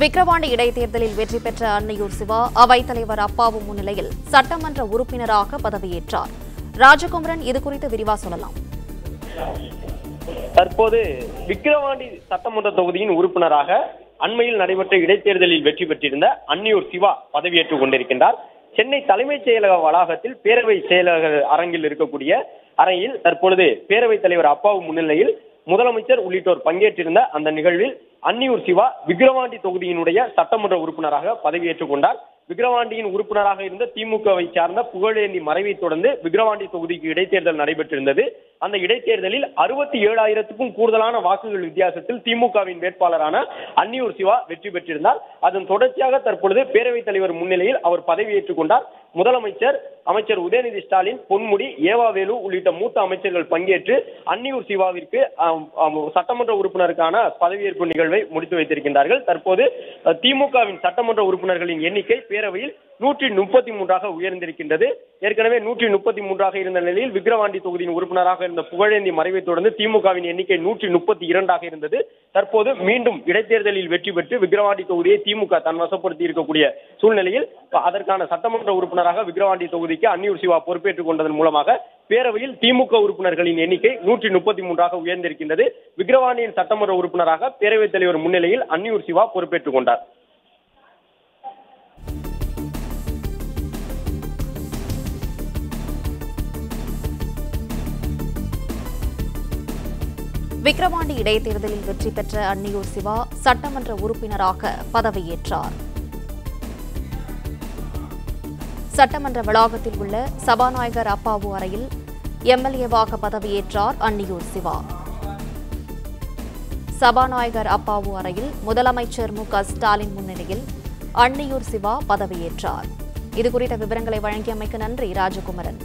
விக்கிரவாண்டி இடைத்தேர்தலில் வெற்றி பெற்ற அன்னையூர் சிவா அவைத்தலைவர் அப்பாவு முன்னிலையில் சட்டமன்ற உறுப்பினராக பதவியேற்றார். ராஜகுமரன் இதுகுறித்து விரிவா சொல்லலாம். தற்போது விக்கிரவாண்டி சட்டமன்ற தொகுதியின் உறுப்பினராக அண்மையில் நடைபெற்ற இடைத்தேர்தலில் வெற்றி பெற்றிருந்த அன்னியூர் சிவா பதவியேற்றுக் கொண்டிருக்கின்றார். சென்னை தலைமைச் செயலக வளாகத்தில் பேரவை செயலக அரங்கில் இருக்கக்கூடிய அறையில் தற்பொழுது பேரவைத் தலைவர் அப்பாவு முன்னிலையில் முதலமைச்சர் உள்ளிட்டோர் பங்கேற்றிருந்த அந்த நிகழ்வில் அன்னியூர் சிவா விக்கிரவாண்டி தொகுதியினுடைய சட்டமன்ற உறுப்பினராக பதவியேற்றுக் கொண்டார். விக்கிரவாண்டியின் உறுப்பினராக இருந்த திமுகவை சார்ந்த புகழேந்தி மறைவை தொடர்ந்து விக்கிரவாண்டி தொகுதிக்கு இடைத்தேர்தல் நடைபெற்றிருந்தது. அந்த இடைத்தேர்தலில் அறுபத்தி ஏழாயிரத்துக்கும் கூடுதலான வாக்குகள் வித்தியாசத்தில் திமுகவின் வேட்பாளரான அன்னியூர் சிவா வெற்றி பெற்றிருந்தார். அதன் தொடர்ச்சியாக தற்பொழுது பேரவைத் தலைவர் முன்னிலையில் அவர் பதவியேற்றுக் கொண்டார். முதலமைச்சர் அமைச்சர் உதயநிதி ஸ்டாலின் பொன்முடி ஏவாவேலு உள்ளிட்ட மூத்த அமைச்சர்கள் பங்கேற்று அன்னியூர் சிவாவிற்கு சட்டமன்ற உறுப்பினருக்கான பதவியேற்பு நிகழ்வை முடித்து வைத்திருக்கின்றார்கள். தற்போது திமுகவின் சட்டமன்ற உறுப்பினர்களின் எண்ணிக்கை பேரவையில் நூற்றி முப்பத்தி மூன்றாக உயர்ந்திருக்கின்றது. ஏற்கனவே நூற்றி முப்பத்தி மூன்றாக இருந்த நிலையில் விக்கிரவாண்டி தொகுதியின் உறுப்பினராக இருந்த புகழேந்தி மறைவை தொடர்ந்து திமுகவின் எண்ணிக்கை நூற்றி முப்பத்தி இரண்டாக இருந்தது. தற்போது மீண்டும் இடைத்தேர்தலில் வெற்றி பெற்று விக்கிரவாண்டி தொகுதியை திமுக தன் வசப்படுத்தி இருக்கக்கூடிய சூழ்நிலையில் அதற்கான சட்டமன்ற உறுப்பினராக விக்கிரவாண்டி தொகுதிக்கு அன்னியூர் சிவா பொறுப்பேற்றுக் கொண்டதன் மூலமாக பேரவையில் திமுக உறுப்பினர்களின் எண்ணிக்கை நூற்றி முப்பத்தி மூன்றாக உயர்ந்திருக்கின்றது. விக்ரவாணியின் சட்டமன்ற உறுப்பினராக பேரவைத் தலைவர் முன்னிலையில் அன்னியூர் சிவா பொறுப்பேற்றுக் கொண்டார். விக்கிரவாண்டி இடைத்தேர்தலில் வெற்றி பெற்ற அன்னியூர் சிவா சட்டமன்ற உறுப்பினராக பதவியேற்றார். சட்டமன்ற வளாகத்தில் உள்ள சபாநாயகர் அப்பாவு அறையில் எம்எல்ஏவாக பதவியேற்றார் அன்னியூர் சிவா. சபாநாயகர் அப்பாவு அறையில் முதலமைச்சர் மு க ஸ்டாலின் முன்னிலையில் அன்னியூர் சிவா பதவியேற்றார். இதுகுறித்த விவரங்களை வழங்கியமைக்கு நன்றி ராஜகுமரன்.